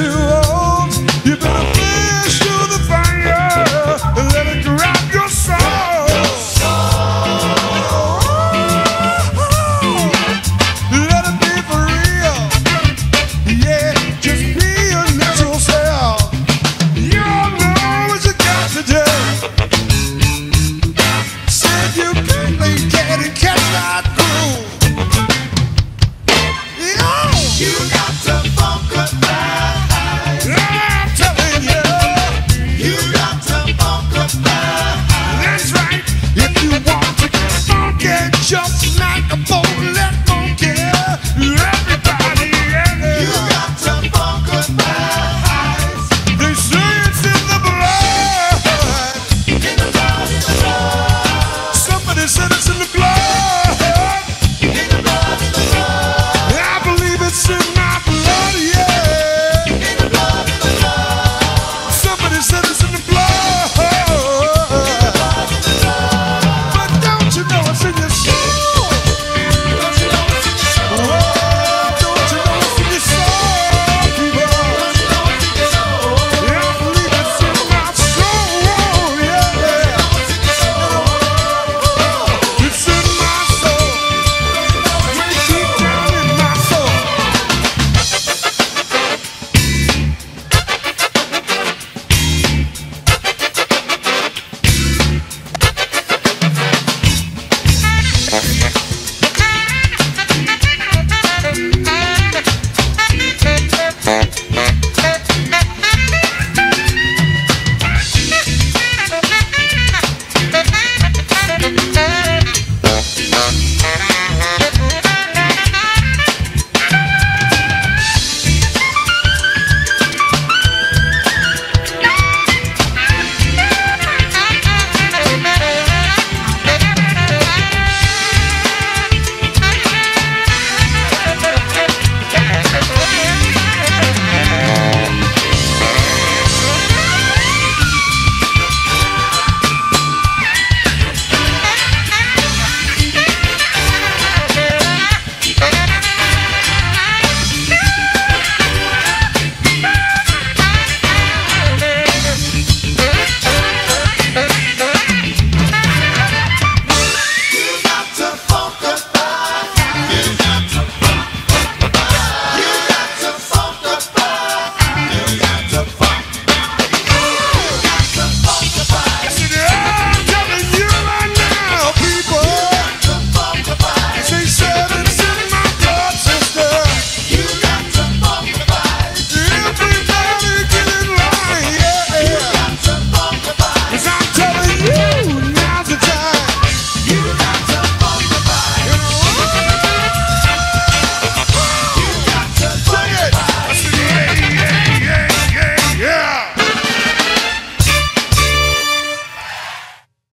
to